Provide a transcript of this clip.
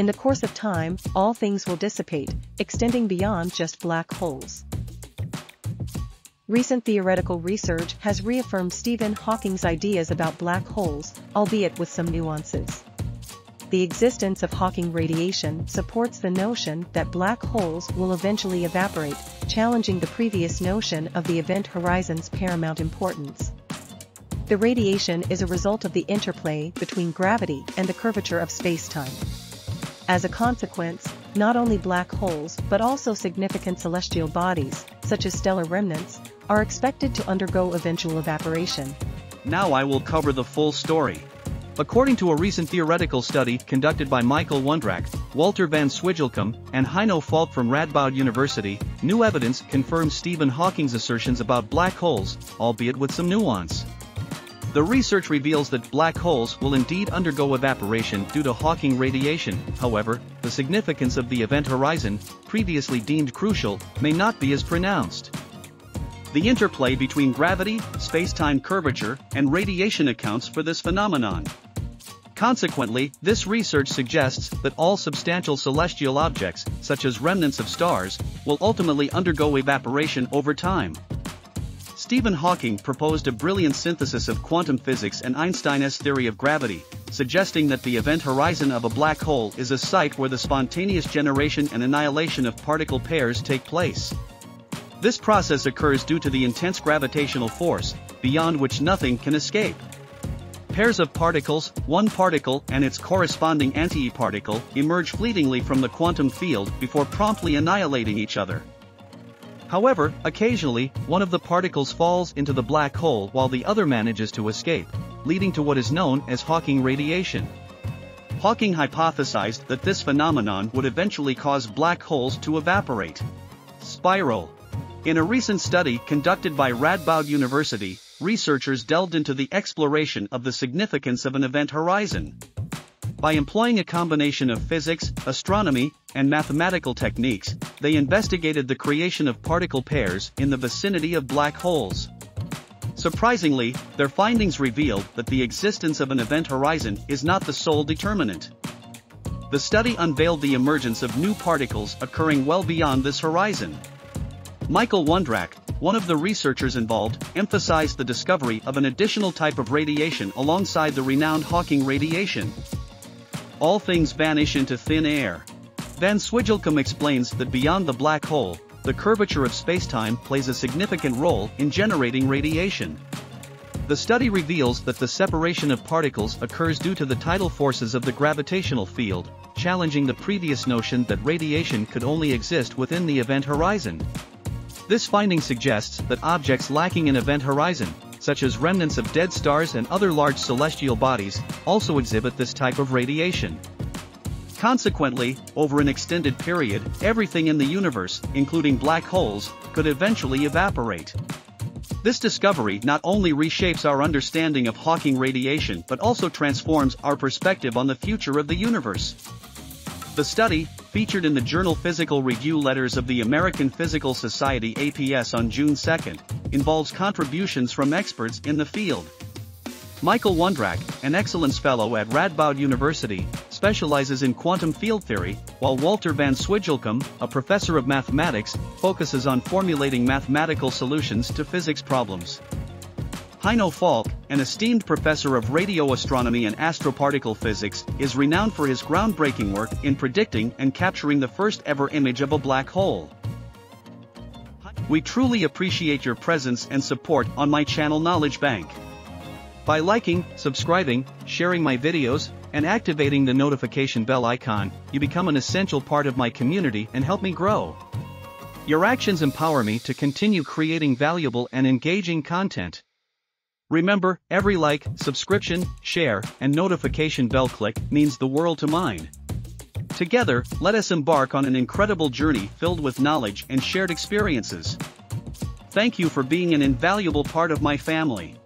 In the course of time, all things will dissipate, extending beyond just black holes. Recent theoretical research has reaffirmed Stephen Hawking's ideas about black holes, albeit with some nuances. The existence of Hawking radiation supports the notion that black holes will eventually evaporate, challenging the previous notion of the event horizon's paramount importance. The radiation is a result of the interplay between gravity and the curvature of spacetime. As a consequence, not only black holes but also significant celestial bodies, such as stellar remnants, are expected to undergo eventual evaporation. Now I will cover the full story. According to a recent theoretical study conducted by Michael Wondrak, Walter van Suijlekom, and Heino Falcke from Radboud University, new evidence confirms Stephen Hawking's assertions about black holes, albeit with some nuance. The research reveals that black holes will indeed undergo evaporation due to Hawking radiation, however, the significance of the event horizon, previously deemed crucial, may not be as pronounced. The interplay between gravity, spacetime curvature, and radiation accounts for this phenomenon. Consequently, this research suggests that all substantial celestial objects, such as remnants of stars, will ultimately undergo evaporation over time. Stephen Hawking proposed a brilliant synthesis of quantum physics and Einstein's theory of gravity, suggesting that the event horizon of a black hole is a site where the spontaneous generation and annihilation of particle pairs take place. This process occurs due to the intense gravitational force, beyond which nothing can escape. Pairs of particles, one particle and its corresponding antiparticle, emerge fleetingly from the quantum field before promptly annihilating each other. However, occasionally, one of the particles falls into the black hole while the other manages to escape, leading to what is known as Hawking radiation. Hawking hypothesized that this phenomenon would eventually cause black holes to evaporate. Spiral in a recent study conducted by Radboud University, researchers delved into the exploration of the significance of an event horizon. By employing a combination of physics, astronomy, and mathematical techniques, they investigated the creation of particle pairs in the vicinity of black holes. Surprisingly, their findings revealed that the existence of an event horizon is not the sole determinant. The study unveiled the emergence of new particles occurring well beyond this horizon. Michael Wondrak, one of the researchers involved, emphasized the discovery of an additional type of radiation alongside the renowned Hawking radiation. All things vanish into thin air. Van Suijlekom explains that beyond the black hole, the curvature of spacetime plays a significant role in generating radiation. The study reveals that the separation of particles occurs due to the tidal forces of the gravitational field, challenging the previous notion that radiation could only exist within the event horizon. This finding suggests that objects lacking an event horizon, such as remnants of dead stars and other large celestial bodies, also exhibit this type of radiation. Consequently, over an extended period, everything in the universe, including black holes, could eventually evaporate. This discovery not only reshapes our understanding of Hawking radiation but also transforms our perspective on the future of the universe. The study, featured in the journal Physical Review Letters of the American Physical Society APS on June 2, involves contributions from experts in the field. Michael Wondrak, an excellence fellow at Radboud University, specializes in quantum field theory, while Walter van Suijlekom, a professor of mathematics, focuses on formulating mathematical solutions to physics problems. Heino Falcke, an esteemed professor of radio astronomy and astroparticle physics, is renowned for his groundbreaking work in predicting and capturing the first ever image of a black hole. We truly appreciate your presence and support on my channel Knowledge Bank. By liking, subscribing, sharing my videos, and activating the notification bell icon, you become an essential part of my community and help me grow. Your actions empower me to continue creating valuable and engaging content. Remember, every like, subscription, share, and notification bell click means the world to mine. Together, let us embark on an incredible journey filled with knowledge and shared experiences. Thank you for being an invaluable part of my family.